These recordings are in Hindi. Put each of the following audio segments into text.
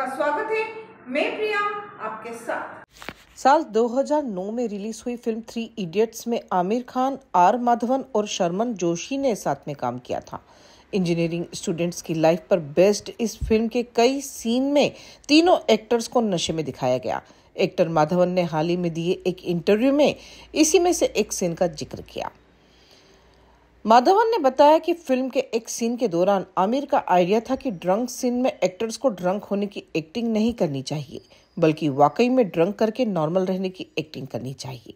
आपका स्वागत है। मैं प्रिया, आपके साथ। साल 2009 में रिलीज़ हुई फ़िल्म थ्री इडियट्स में आमिर खान, आर माधवन और शर्मन जोशी ने साथ में काम किया था। इंजीनियरिंग स्टूडेंट्स की लाइफ पर बेस्ड इस फ़िल्म के कई सीन में तीनों एक्टर्स को नशे में दिखाया गया। एक्टर माधवन ने हाल ही में दिए एक इंटरव्यू में इसी में से एक सीन का ज़िक्र किया। माधवन ने बताया कि फ़िल्म के एक सीन के दौरान आमिर का आइडिया था कि ड्रंक सीन में एक्टर्स को ड्रंक होने की एक्टिंग नहीं करनी चाहिए, बल्कि वाकई में ड्रंक करके नॉर्मल रहने की एक्टिंग करनी चाहिए।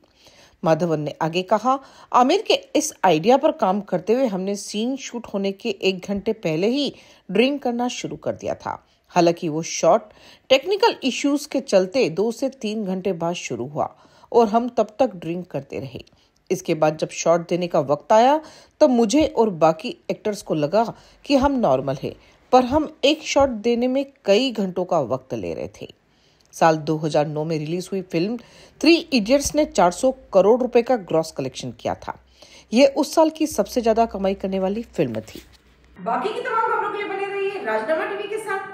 माधवन ने आगे कहा, आमिर के इस आइडिया पर काम करते हुए हमने सीन शूट होने के एक घंटे पहले ही ड्रिंक करना शुरू कर दिया था। हालाँकि वो शॉट टेक्निकल इश्यूज़ के चलते दो से तीन घंटे बाद शुरू हुआ और हम तब तक ड्रिंक करते रहे। इसके बाद जब शॉट देने का वक्त आया तब मुझे और बाकी एक्टर्स को लगा कि हम नॉर्मल है, पर हम एक शॉट देने में कई घंटों का वक्त ले रहे थे। साल 2009 में रिलीज़ हुई फ़िल्म थ्री इडियट्स ने 400 करोड़ रुपए का ग्रॉस कलेक्शन किया था। ये उस साल की सबसे ज़्यादा कमाई करने वाली फ़िल्म थी। बाकी की तमाम खबरों के लिए बने रहिए राजनामा टीवी के साथ।